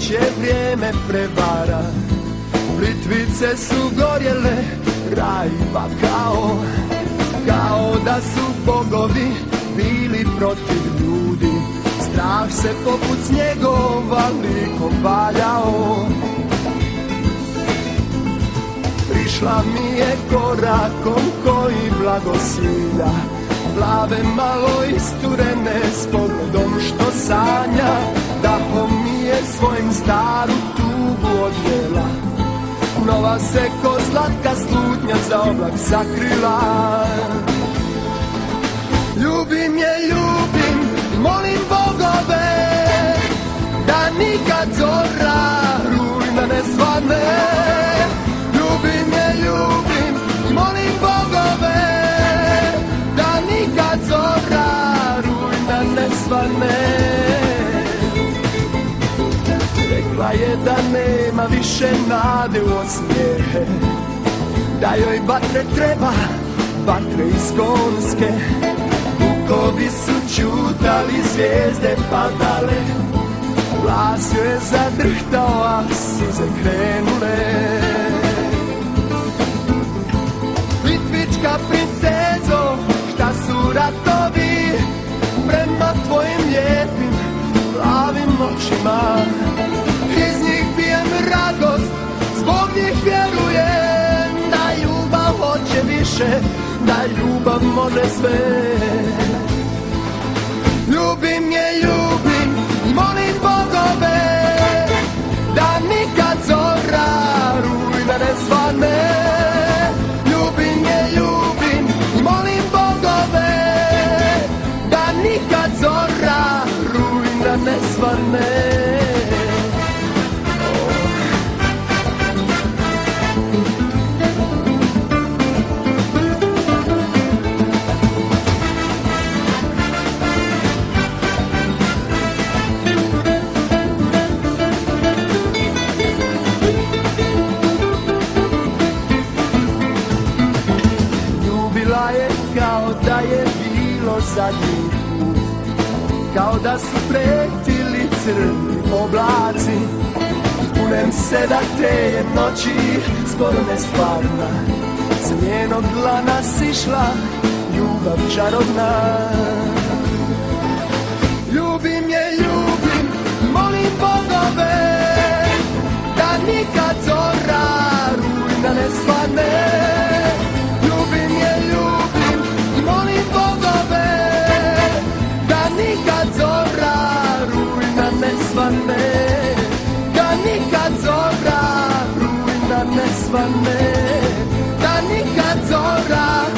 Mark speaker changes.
Speaker 1: će vrijeme prevara. Plitvice su gorjele, rajba kao Kao da su bogovi bili protiv ljudi. Strah se poput snjegova likom valjao. Prišla mi je korakom koji blagosilja Glave malo isturene s pogledom što sanja svojim staru tugu odjela. Nova se ko slatka slutnja za oblak sakrila. Ljubim je, ljubim, molim bogove Da nikad zora rujna ne svane Rekla je da nema više nade u osmijehe. Da joj vatre treba, vatre iz konske. Vukovi su čutali, zvijezde padale. Glas joj je zadrhtao, a suze krenule. Litvička princezo, šta su ratovi? Prema tvojim lijepim, plavim očima zbog njih vjerujem Da ljubav hoće više, da ljubav može sve Ljubila je kao da je bilo zadnji put Kao da su pretili crni oblaci Kunem se da te je noći skoro nestvarna S njenog dlana sišla ljubav čarobna nikad zora rujna ne svane. Da nikad zora rujna ne svane. Da nikad zora